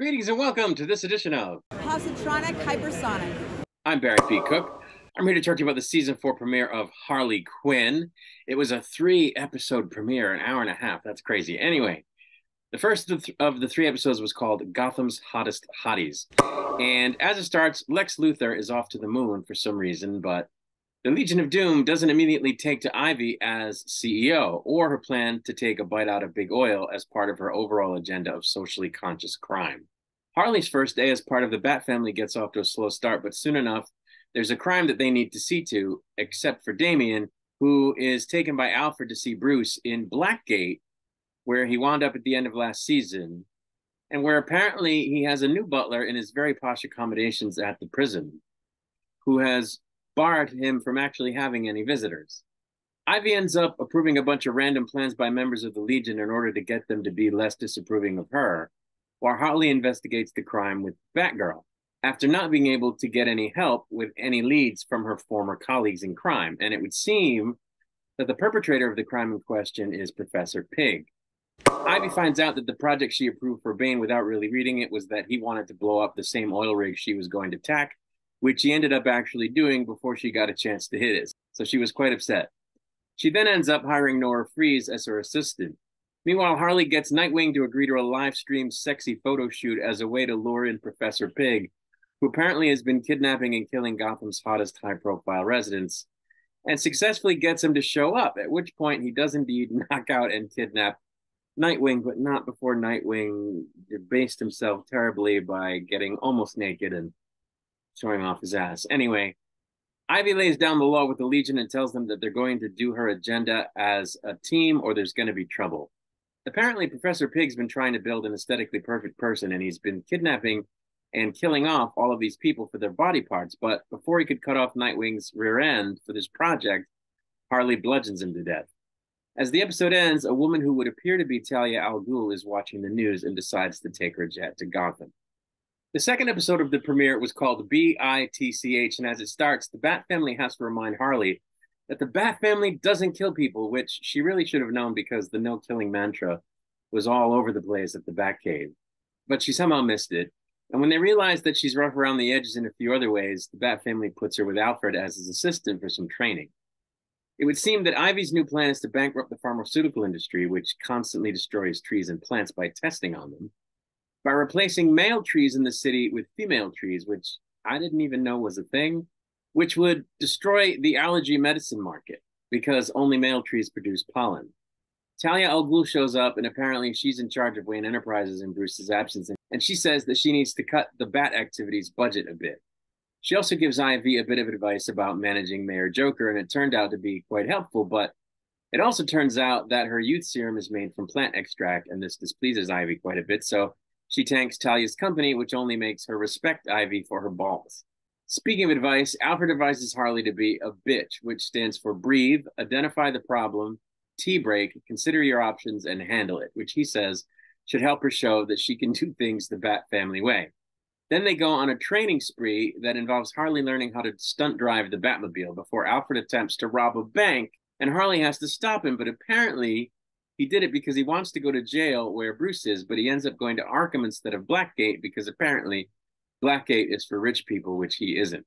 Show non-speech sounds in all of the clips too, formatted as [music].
Greetings and welcome to this edition of Positronic Hypersonic. I'm Barry P. Cook. I'm here to talk to you about the season four premiere of Harley Quinn. It was a three episode premiere, an hour and a half. That's crazy. Anyway, the first of, th- of the three episodes was called Gotham's Hottest Hotties. And as it starts, Lex Luthor is off to the moon for some reason, but the Legion of Doom doesn't immediately take to Ivy as CEO or her plan to take a bite out of Big Oil as part of her overall agenda of socially conscious crime. Harley's first day as part of the Bat family gets off to a slow start, but soon enough, there's a crime that they need to see to, except for Damian, who is taken by Alfred to see Bruce in Blackgate, where he wound up at the end of last season, and where apparently he has a new butler in his very posh accommodations at the prison, who has barred him from actually having any visitors. Ivy ends up approving a bunch of random plans by members of the Legion in order to get them to be less disapproving of her, while Harley investigates the crime with Batgirl, after not being able to get any help with any leads from her former colleagues in crime. And it would seem that the perpetrator of the crime in question is Professor Pig. Ivy finds out that the project she approved for Bane without really reading it was that he wanted to blow up the same oil rig she was going to attack which she ended up actually doing before she got a chance to hit it. So she was quite upset. She then ends up hiring Nora Fries as her assistant. Meanwhile, Harley gets Nightwing to agree to a live stream sexy photo shoot as a way to lure in Professor Pig, who apparently has been kidnapping and killing Gotham's hottest high profile residents, and successfully gets him to show up, at which point he does indeed [laughs] knock out and kidnap Nightwing, but not before Nightwing debased himself terribly by getting almost naked and showing off his ass. Anyway, Ivy lays down the law with the Legion and tells them that they're going to do her agenda as a team or there's going to be trouble. Apparently, Professor Pig's been trying to build an aesthetically perfect person and he's been kidnapping and killing off all of these people for their body parts. But before he could cut off Nightwing's rear end for this project, Harley bludgeons him to death. As the episode ends, a woman who would appear to be Talia al Ghul is watching the news and decides to take her jet to Gotham. The second episode of the premiere was called BITCH, and as it starts, the Bat family has to remind Harley that the Bat family doesn't kill people, which she really should have known because the no killing mantra was all over the place at the Batcave. But she somehow missed it. And when they realize that she's rough around the edges in a few other ways, the Bat family puts her with Alfred as his assistant for some training. It would seem that Ivy's new plan is to bankrupt the pharmaceutical industry, which constantly destroys trees and plants by testing on them by replacing male trees in the city with female trees, which I didn't even know was a thing, which would destroy the allergy medicine market because only male trees produce pollen. Talia al shows up, and apparently she's in charge of Wayne Enterprises in Bruce's absence, and she says that she needs to cut the bat activities budget a bit. She also gives Ivy a bit of advice about managing Mayor Joker, and it turned out to be quite helpful, but it also turns out that her youth serum is made from plant extract, and this displeases Ivy quite a bit. So she tanks Talia's company, which only makes her respect Ivy for her balls. Speaking of advice, Alfred advises Harley to be a bitch, which stands for breathe, identify the problem, tea break, consider your options, and handle it, which he says should help her show that she can [laughs] do things the Bat family way. Then they go on a training spree that involves Harley learning how to stunt drive the Batmobile before Alfred attempts to rob a bank, and Harley has to stop him. But apparently, he did it because he wants to go to jail where Bruce is, but he ends up going to Arkham instead of Blackgate because apparently Blackgate is for rich people, which he isn't.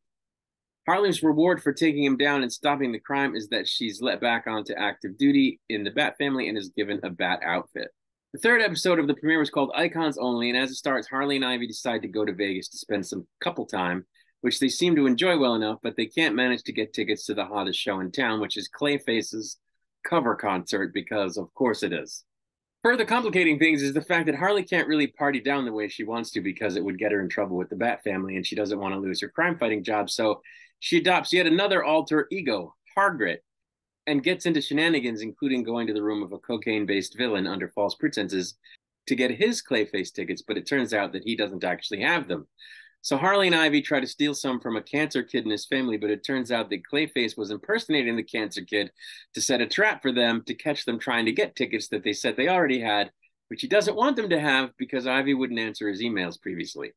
Harley's reward for taking him down and stopping the crime is that she's let back onto active duty in the Bat family and is given a Bat outfit. The third episode of the premiere was called Icons Only, and as it starts, Harley and Ivy decide to go to Vegas to spend some couple time, which they seem to enjoy well enough, but they can't manage to get tickets to the hottest show in town, which is Clayface's cover concert because, of course, it is. Further complicating things is the fact that Harley can't really party down the way she wants to because it would get her in trouble with the Bat family and she doesn't want to lose her crime fighting job. So she adopts yet another alter ego, Hargrit, and gets into shenanigans, including going to the room of a cocaine based villain under false pretenses to get his Clayface tickets. But it turns out that he doesn't actually have them. So Harley and Ivy try to steal some from a cancer kid in his family, but it turns out that Clayface was impersonating the cancer kid to set a trap for them to catch them trying to get tickets that they said they already had, which he doesn't want them to have because Ivy wouldn't answer his emails previously.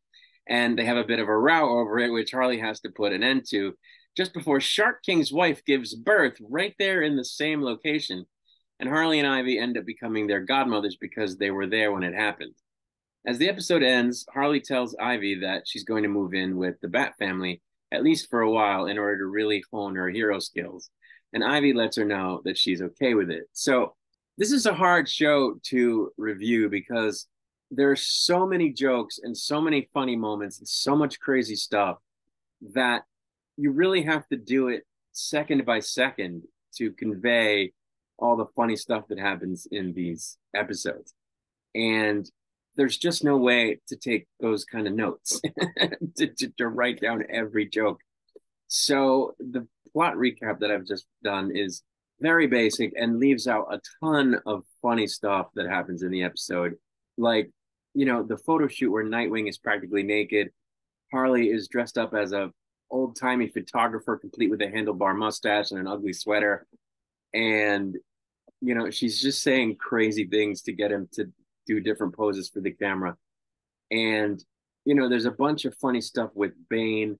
And they have a bit of a row over it, which Harley has to put an end to just before Shark King's wife gives birth right there in the same location. And Harley and Ivy end up becoming their godmothers because they were there when it happened. As the episode ends, Harley tells Ivy that she's going to move in with the Bat family, at least for a while, in order to really hone her hero skills. And Ivy lets her know that she's okay with it. So, this is a hard show to review because there's so many jokes and so many funny moments and so much crazy stuff that you really have to do it second by second to convey all the funny stuff that happens in these episodes. And there's just no way to take those kind of notes [laughs] to, to, to, write down every joke. So the plot recap that I've just done is very basic and leaves out a ton of funny stuff that happens in the episode. Like, you know, the photo shoot where Nightwing is practically naked. Harley is dressed up as a old timey photographer, complete with a handlebar mustache and an ugly sweater. And, you know, she's just saying crazy things to get him to do different poses for the camera. And, you know, there's a bunch of funny stuff with Bane.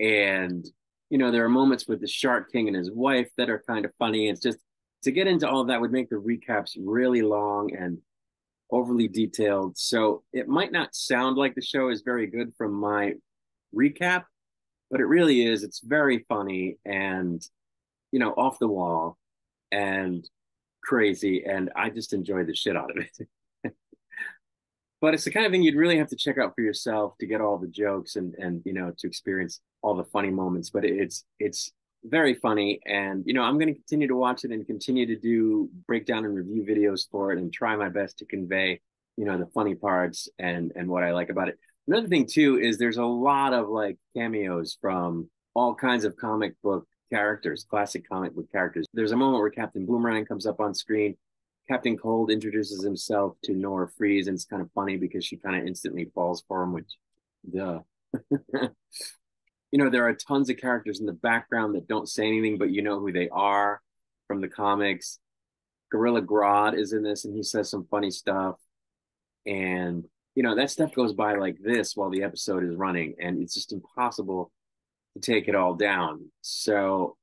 And, you know, there are moments with the Shark King and his wife that are kind of funny. It's just to get into all that would make the recaps really long and overly detailed. So it might not sound like the show is very good from my recap, but it really is. It's very funny and, you know, off the wall and crazy. And I just enjoy the shit out of it. [laughs] but it's the kind of thing you'd really have to check out for yourself to get all the jokes and and you know to experience all the funny moments but it's it's very funny. And you know i'm going to continue to watch it and continue to do breakdown and review videos for it and try my best to convey you know the funny parts and and what i like about it. Another thing too is there's a lot of like cameos from all kinds of comic book characters classic comic book characters. There's a moment where captain boomerang comes up on screen Captain Cold introduces himself to Nora Fries, and it's kind of funny because she kind of instantly falls for him, which, duh. [laughs] you know, there are tons of characters in the background that don't say anything, but you know who they are from the comics. Gorilla Grodd is in this, and he says some funny stuff. And, you know, that stuff goes by like this while the episode is running, and it's just impossible to take it all down. So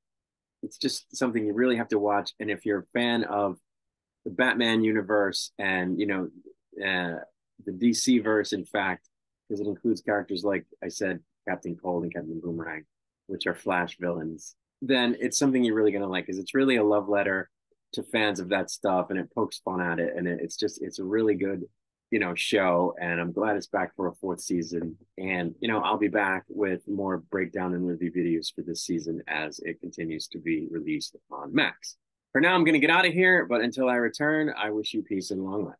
it's just something you really have to watch. And if you're a fan of the Batman universe and you know uh, the DC verse, in fact, because it includes characters like I said, Captain Cold and Captain Boomerang, which are Flash villains. Then it's something you're really gonna like, because it's really a love letter to fans of that stuff, and it pokes fun at it, and it, it's just it's a really good you know show and i'm glad it's back for a fourth season and you know i'll be back with more breakdown and review videos for this season as it continues to be released on max for now, I'm going to get out of here, but until I return, I wish you peace and long life.